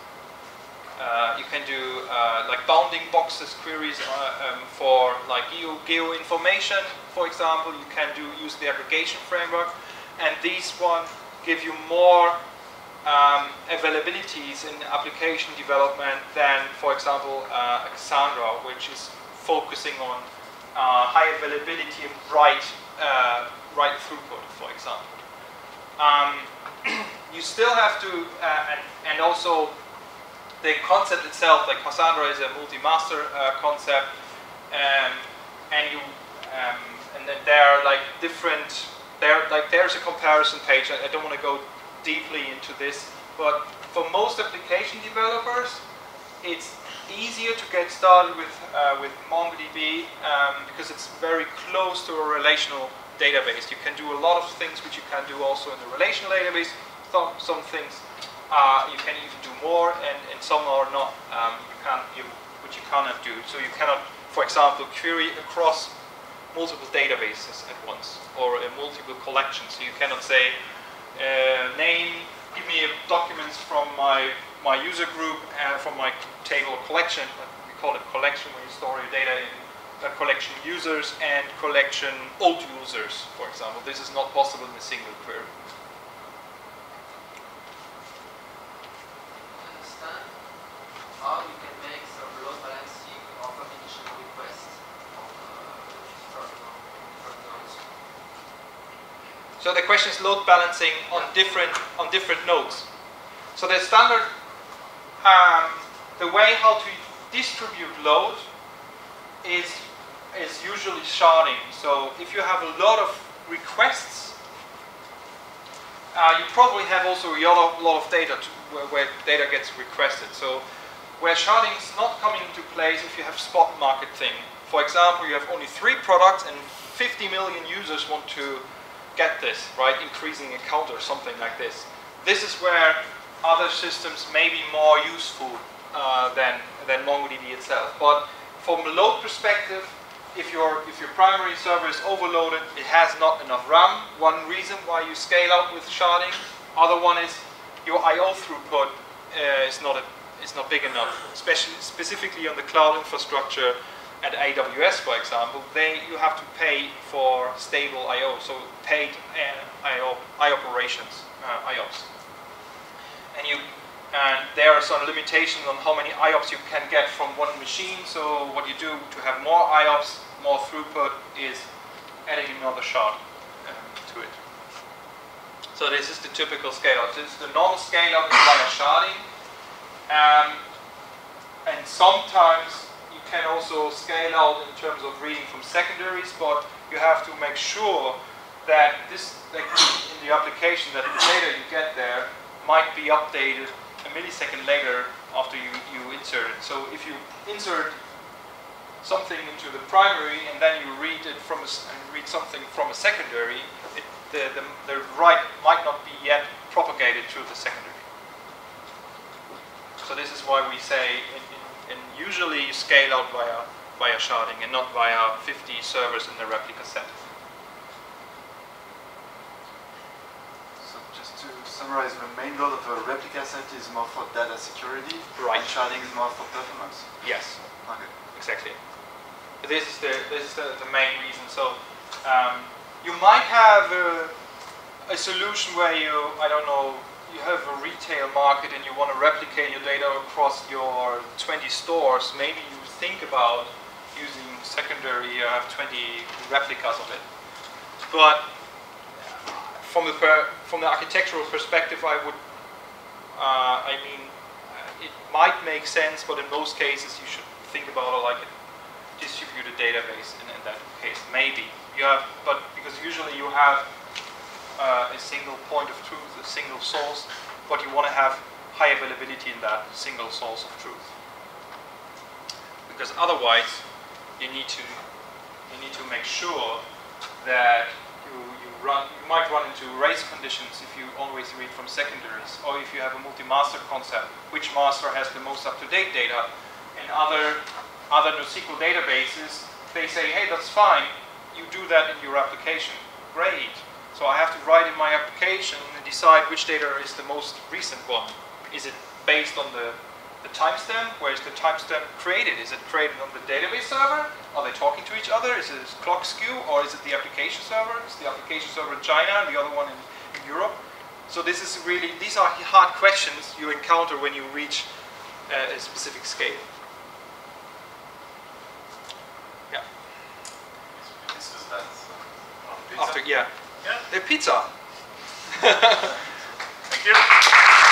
Speaker 1: uh, you can do uh, like bounding boxes queries um, for like geo, geo information for example you can do use the aggregation framework and these one give you more um, availabilities in application development than, for example, uh, Cassandra, which is focusing on uh, high availability and write, uh, throughput, for example. Um, you still have to, uh, and, and also the concept itself, like Cassandra is a multi-master uh, concept, um, and you, um, and then there are like different, there, like there's a comparison page. I, I don't want to go deeply into this, but for most application developers, it's easier to get started with, uh, with MongoDB um, because it's very close to a relational database. You can do a lot of things which you can do also in the relational database. Some, some things uh, you can even do more, and, and some are not. Um, you can't, you, which you cannot do. So you cannot, for example, query across multiple databases at once or a multiple collections. So you cannot say uh, name, give me documents from my, my user group and from my table collection. We call it collection when you store your data in a collection users and collection old users, for example. This is not possible in a single query.
Speaker 3: How you can make some load balancing of application requests on uh, different, different nodes.
Speaker 1: So the question is load balancing on different on different nodes. So the standard, um, the way how to distribute load is is usually sharding. So if you have a lot of requests, uh, you probably have also a lot of, lot of data to, where, where data gets requested. So where sharding is not coming into place if you have spot market thing. For example, you have only three products and 50 million users want to get this, right? Increasing a count or something like this. This is where other systems may be more useful uh, than, than MongoDB itself. But from a load perspective, if your, if your primary server is overloaded, it has not enough RAM. One reason why you scale out with sharding. Other one is your I/O throughput uh, is not a, is not big enough, especially specifically on the cloud infrastructure at AWS, for example. They you have to pay for stable I/O, so paid uh, operations, uh, IOPS, and you. And there are some limitations on how many IOPS you can get from one machine. So what you do to have more IOPS, more throughput, is adding another shard um, to it. So this is the typical scale up. This is the normal scale up is via sharding. Um, and sometimes you can also scale out in terms of reading from secondaries, but you have to make sure that this, like in the application, that the data you get there might be updated a millisecond later after you, you insert it. So if you insert something into the primary and then you read it from a, and read something from a secondary, it, the, the, the write might not be yet propagated to the secondary. So this is why we say, in, in, in usually you scale out via, via sharding and not via 50 servers in the replica set.
Speaker 6: So just to summarize, the main goal of a replica set is more for data security,
Speaker 1: Right.
Speaker 6: and sharding is more for performance.
Speaker 1: Yes.
Speaker 6: Okay.
Speaker 1: Exactly. This is the this is the, the main reason. So um, you might have a, a solution where you I don't know you have a retail market and you want to replicate your data across your 20 stores. Maybe you think about using secondary. You have 20 replicas of it, but from the from the architectural perspective, I would uh, I mean it might make sense, but in most cases you should think about it like a distributed database in, in that case. Maybe you have, but because usually you have uh, a single point of truth, a single source, but you want to have high availability in that single source of truth. Because otherwise, you need to you need to make sure that you, you run you might run into race conditions if you always read from secondaries, or if you have a multi-master concept, which master has the most up-to-date data, and other other NoSQL databases they say, hey, that's fine. You do that in your application. Great. So I have to write in my application and decide which data is the most recent one. Is it based on the, the timestamp? Where is the timestamp created? Is it created on the database server? Are they talking to each other? Is it clock skew or is it the application server? Is the application server in China and the other one in, in Europe? So this is really, these are hard questions you encounter when you reach uh, a specific scale. Yeah.
Speaker 6: This is that uh, on Yep.
Speaker 1: They have
Speaker 5: pizza.
Speaker 1: Thank you.